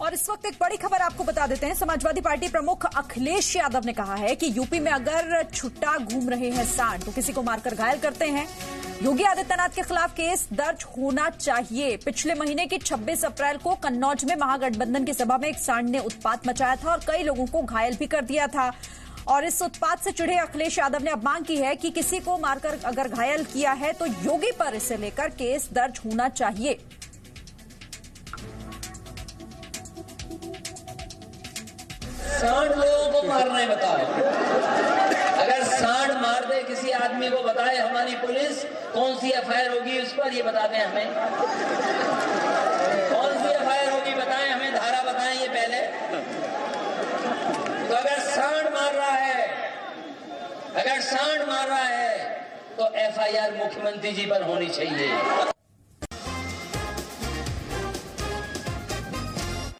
और इस वक्त एक बड़ी खबर आपको बता देते हैं। समाजवादी पार्टी प्रमुख अखिलेश यादव ने कहा है कि यूपी में अगर छुट्टा घूम रहे हैं सांड तो किसी को मारकर घायल करते हैं। योगी आदित्यनाथ के खिलाफ केस दर्ज होना चाहिए। पिछले महीने की 26 अप्रैल को कन्नौज में महागठबंधन की सभा में एक सांड ने उत्पात मचाया था और कई लोगों को घायल भी कर दिया था। और इस उत्पात से चिढ़े अखिलेश यादव ने अब मांग की है कि किसी को मारकर अगर घायल किया है तो योगी पर इसे लेकर केस दर्ज होना चाहिए। मारना है बताओ अगर सांड मार दे, किसी आदमी को बताए, हमारी पुलिस, कौन सी एफआईआर होगी उस पर ये बता दें हमें। कौन सी एफआईआर होगी, बताएँ, हमें धारा बताएँ ये पहले। तो अगर सांड मार रहा है, अगर सांड मार रहा है तो एफआईआर मुख्यमंत्री जी पर होनी चाहिए।